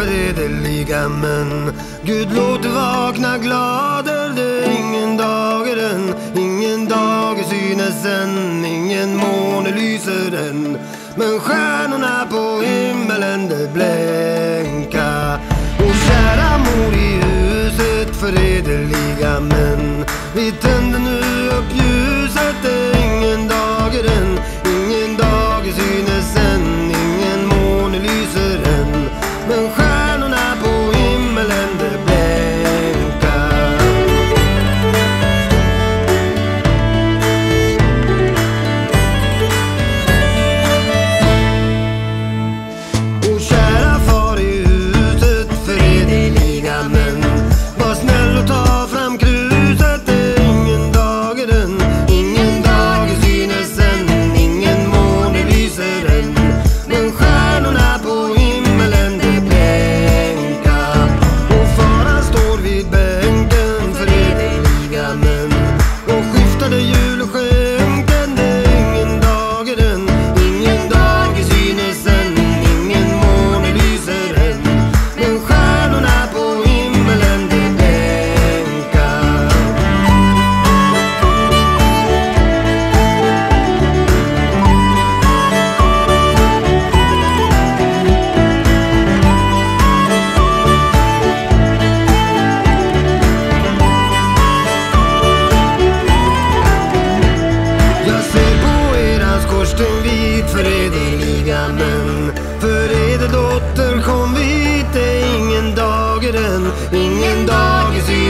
oförederliga män Gud låt vakna glader det är ingen dag är den. Ingen dag synes än, ingen måne lyser än Men stjärnorna på himmelen de blänka Och kära mor i huset förederliga män Vi tänder för ederliga män. För eder dotter kom vit ingen dag är ingen dag i